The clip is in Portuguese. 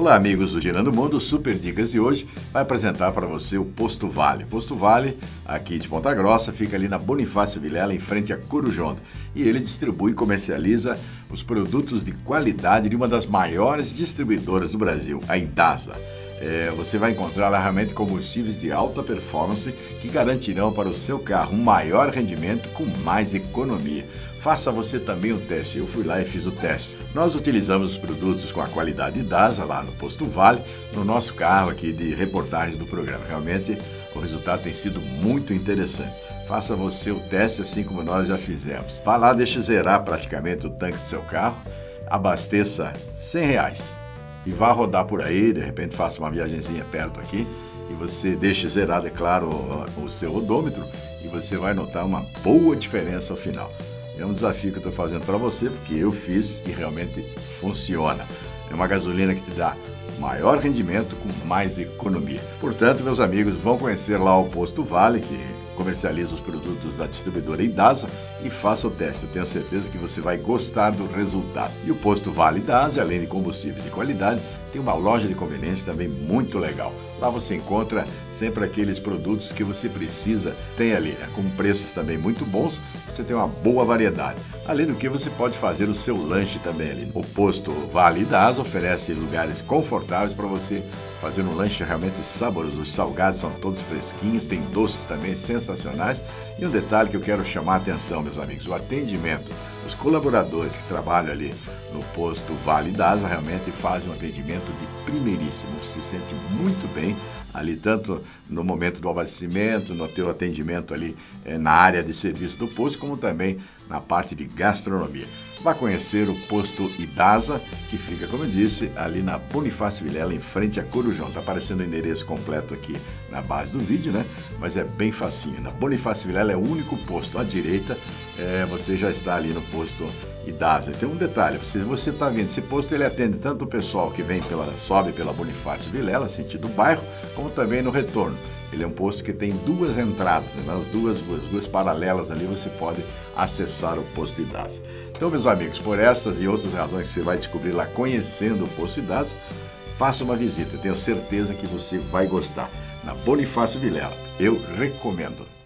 Olá, amigos do Girando Mundo, Super Dicas de hoje vai apresentar para você o Posto Vale. Posto Vale, aqui de Ponta Grossa, fica ali na Bonifácio Vilela, em frente a Corujonda. E ele distribui e comercializa os produtos de qualidade de uma das maiores distribuidoras do Brasil, a Indasa. É, você vai encontrar lá realmente combustíveis de alta performance que garantirão para o seu carro um maior rendimento com mais economia. Faça você também o teste. Eu fui lá e fiz o teste. Nós utilizamos os produtos com a qualidade DASA lá no Posto Vale, no nosso carro aqui de reportagem do programa. Realmente o resultado tem sido muito interessante. Faça você o teste assim como nós já fizemos. Vá lá, deixe zerar praticamente o tanque do seu carro, abasteça 100 reais e vá rodar por aí, de repente faça uma viagemzinha perto aqui e você deixe zerado, é claro, o seu odômetro e você vai notar uma boa diferença ao final. É um desafio que eu estou fazendo para você, porque eu fiz e realmente funciona. É uma gasolina que te dá maior rendimento com mais economia. Portanto, meus amigos, vão conhecer lá o Posto Vale, que comercializa os produtos da distribuidora Idasa e faça o teste. Eu tenho certeza que você vai gostar do resultado. E o Posto Vale Idasa, além de combustível de qualidade, tem uma loja de conveniência também muito legal. Lá você encontra sempre aqueles produtos que você precisa, tem ali, né? com preços também muito bons, você tem uma boa variedade. Além do que você pode fazer o seu lanche também ali. O posto Vale das oferece lugares confortáveis para você fazer um lanche realmente saboroso. Os salgados são todos fresquinhos, tem doces também sensacionais. E um detalhe que eu quero chamar a atenção, meus amigos, o atendimento. Os colaboradores que trabalham ali no posto Vale das realmente fazem um atendimento de primeiríssimo. Você se sente muito bem ali, tanto no momento do abastecimento, no teu atendimento ali é, na área de serviço do posto, como também na parte de gastronomia. Vá conhecer o posto Idasa, que fica, como eu disse, ali na Bonifácio Vilela, em frente a Corujão. Está aparecendo o endereço completo aqui na base do vídeo, né? Mas é bem facinho. Na Bonifácio Vilela é o único posto à direita. É, você já está ali no posto Idasa. Tem um detalhe, se você está vendo, esse posto ele atende tanto o pessoal que vem pela sobe pela Bonifácio Vilela, sentido bairro, como também no retorno. Ele é um posto que tem duas entradas, né? as duas, as duas paralelas ali você pode acessar o posto IDAS. Então, meus amigos, por essas e outras razões que você vai descobrir lá conhecendo o posto IDAS, faça uma visita. Tenho certeza que você vai gostar. Na Bonifácio Vilela. Eu recomendo.